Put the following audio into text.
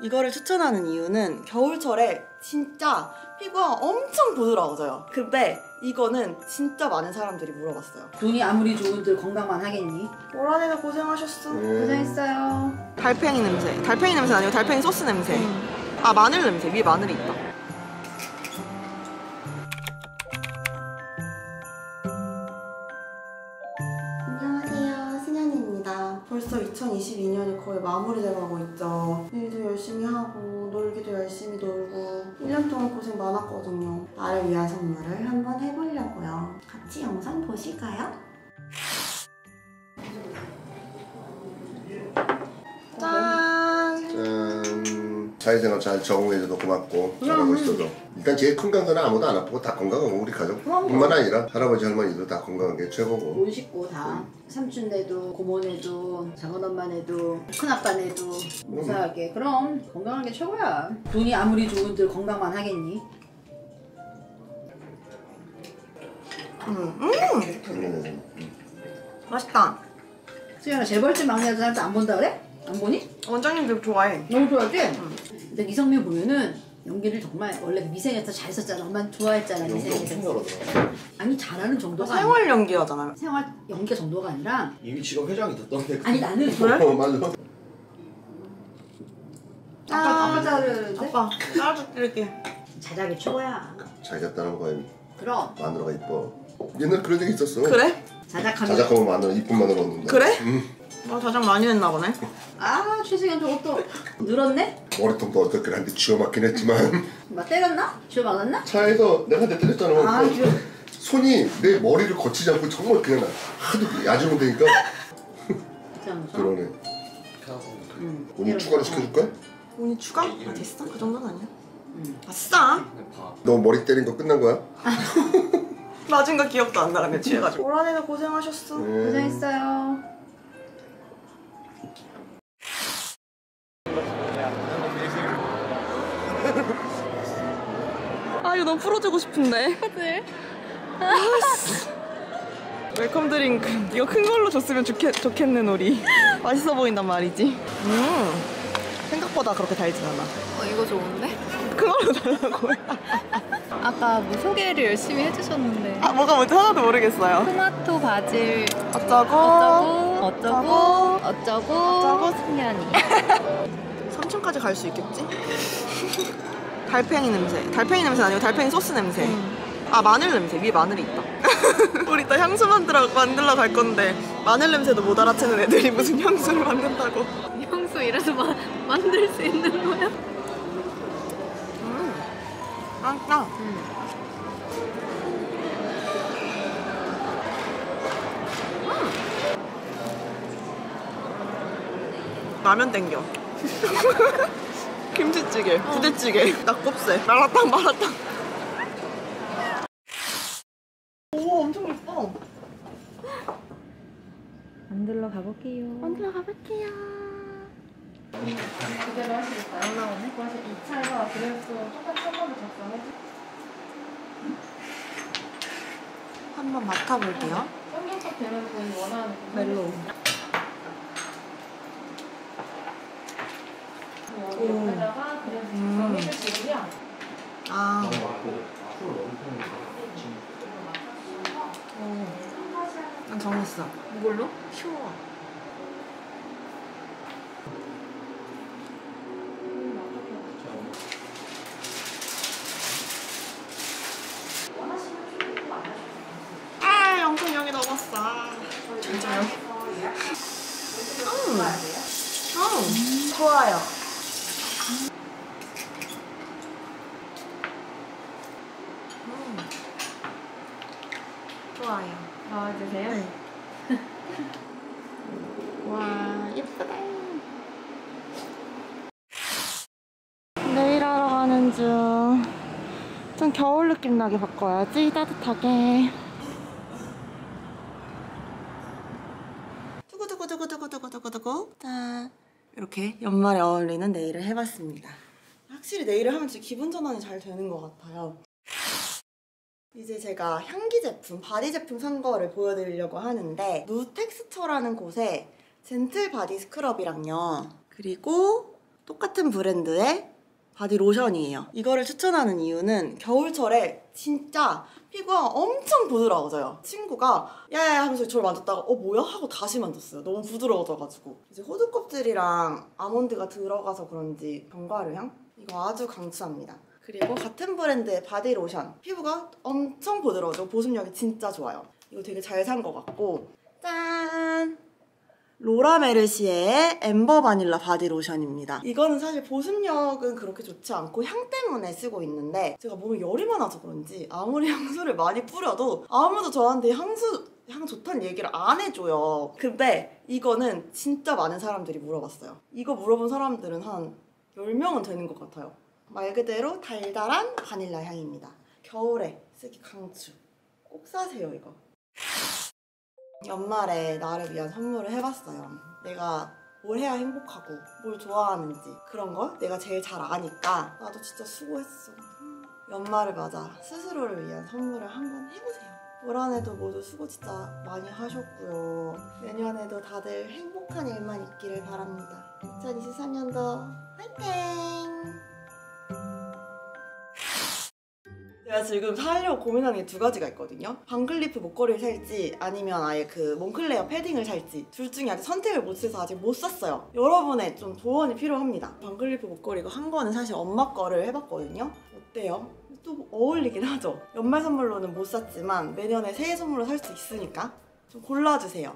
이거를 추천하는 이유는 겨울철에 진짜 피부가 엄청 부드러워져요. 근데 이거는 진짜 많은 사람들이 물어봤어요. 돈이 아무리 좋은들 건강만 하겠니? 오라네가 고생하셨어. 고생했어요. 달팽이 냄새. 달팽이 냄새 아니고 달팽이 소스 냄새. 아 마늘 냄새. 위에 마늘이 있다. 벌써 2022년이 거의 마무리돼 가고 있죠. 일도 열심히 하고 놀기도 열심히 놀고 1년 동안 고생 많았거든요. 나를 위한 선물을 한번 해보려고요. 같이 영상 보실까요? 사회생활 잘 적응해줘도 고맙고 잘하고 있어도 일단 제일 큰 건강은 아무도 안 아프고 다 건강하고 우리 가족뿐만 아니라 할아버지 할머니도 다 건강한 게 최고고 돈 씻고 다 삼촌네도 고모네도 작은엄마네도 큰아빠네도 무사하게 그럼 건강한 게 최고야 돈이 아무리 좋은들 건강만 하겠니? 음, 음! 작년에는 맛있다. 수연아 재벌집 막내 아들한테 안 본다 그래? 안 보니? 원장님들 좋아해. 너무 좋아하지? 근데 이성민 보면은 연기를 정말 원래 미생에서 잘 썼잖아 엄마 좋아했잖아 미생에서 아니 잘하는 정도가 아니야. 생활 연기하잖아요. 생활 연기 정도가 아니라 이미 직업 회장이 됐던데 아니 나는 어 맞아 아빠 아빠 자르는데 아빠, 따라줄게. 자작이 최고야 잘 잤다는 거에 그럼 마누라가 이뻐 옛날 그런 적이 있었어 그래? 자작하면 자작하면 마누라 이쁜 마누라 얻는다 그래? 응. 나 자장 많이 했나 보네. 아 최승현 저것도 늘었네? 머리통도 어떻게 한데 쥐어 맞긴 했지만 막 때렸나? 쥐어 맞았나? 차에서 내가 한대 때렸잖아 아 그 쥐어 손이 내 머리를 거치지 않고 정말 그냥 하도 야지면 되니까 그러네 응. 오늘 추가로 시켜줄까? 돈이 추가? 아, 됐어? 그 정도는 아니야. 응. 아싸! 너 머리 때린 거 끝난 거야? 맞은 거 기억도 안 나가네, 취해가지고. 오라네가 고생하셨어. 네. 고생했어요 이거 너무 풀어주고 싶은데. 그치? welcome drink. 이거 큰 걸로 줬으면 좋겠, 좋겠는 우리. 맛있어 보인단 말이지. 음. 생각보다 그렇게 달진 않아. 어, 이거 좋은데? 큰 걸로 달라고 해. 아까 뭐 소개를 열심히 해주셨는데 아, 뭐가 뭔지 하나도 모르겠어요. 토마토 바질 어쩌고. 어쩌고 어쩌고 어쩌고 어쩌고. 승현이 3층까지 갈 수 있겠지? 달팽이 냄새. 달팽이 냄새 아니고 달팽이 소스 냄새. 아 마늘 냄새. 위에 마늘이 있다. 우리 이따 향수 만들어 만들러 갈 건데 마늘 냄새도 못 알아채는 애들이 무슨 향수를 만든다고. 형수 이래서 마, 만들 수 있는 거야? 맛있다. 음. 라면 땡겨. 김치찌개, 부대찌개, 낙곱새, 마라탕, 마라탕. 오, 엄청 예뻐. 만들러 가볼게요 만들러 가볼게요 그대로 하시겠다 안 나오네? 그래서 2차에서 그래서 똑같이 한 번더 작성해 한번 맡아볼게요. 썸녀석 되면 원하는 그 멜로. 여 옆에다가 그래서 음. 아. 난 정했어. 이걸로? 쉬워. 아, 영상 여기 넣었어. 진짜요? 음. 음. 좋아요. 좋아요. 넣어주세요 네. 와, 예쁘다. 내일 하러 가는 중. 좀 겨울 느낌 나게 바꿔야지, 따뜻하게. 두구두구두구두구두구두구두구. 짠. 이렇게 연말에 어울리는 네일을 해봤습니다. 확실히 네일을 하면 진짜 기분 전환이 잘 되는 것 같아요. 이제 제가 향기 제품, 바디 제품 산 거를 보여드리려고 하는데 누 텍스처라는 곳에 gentle body scrub이랑요. 그리고 똑같은 브랜드의 바디 로션이에요. 이거를 추천하는 이유는 겨울철에 진짜 피부가 엄청 부드러워져요. 친구가 야야야 하면서 저를 만졌다가 어 뭐야? 하고 다시 만졌어요. 너무 부드러워져가지고 이제 호두 껍질이랑 아몬드가 들어가서 그런지 견과류 향? 이거 아주 강추합니다. 그리고 같은 브랜드의 바디 로션 피부가 엄청 부드러워져 보습력이 진짜 좋아요. 이거 되게 잘 산 것 같고 짠! 로라 메르시에 Amber Vanilla 바디 로션입니다. 이거는 사실 보습력은 그렇게 좋지 않고 향 때문에 쓰고 있는데 제가 몸에 열이 많아서 그런지 아무리 향수를 많이 뿌려도 아무도 저한테 향수 향 좋다는 얘기를 안 해줘요. 근데 이거는 진짜 많은 사람들이 물어봤어요. 이거 물어본 사람들은 한 10명은 되는 것 같아요. 말 그대로 달달한 바닐라 향입니다. 겨울에 쓰기 강추. 꼭 사세요, 이거. 연말에 나를 위한 선물을 해봤어요. 내가 뭘 해야 행복하고 뭘 좋아하는지 그런 거 내가 제일 잘 아니까 나도 진짜 수고했어. 연말을 맞아 스스로를 위한 선물을 한번 해보세요. 올 한 해도 모두 수고 진짜 많이 하셨고요. 내년에도 다들 행복한 일만 있기를 바랍니다. 2023년도 화이팅! 제가 지금 사려고 고민하는 게 두 가지가 있거든요. 방클리프 목걸이를 살지 아니면 아예 그 몽클레어 패딩을 살지 둘 중에 아직 선택을 못해서 아직 못 샀어요. 여러분의 좀 조언이 필요합니다. 방클리프 목걸이가 한 거는 사실 엄마 거를 해봤거든요. 어때요? 또 어울리긴 하죠. 연말 선물로는 못 샀지만 내년에 새해 선물로 살 수 있으니까 좀 골라주세요.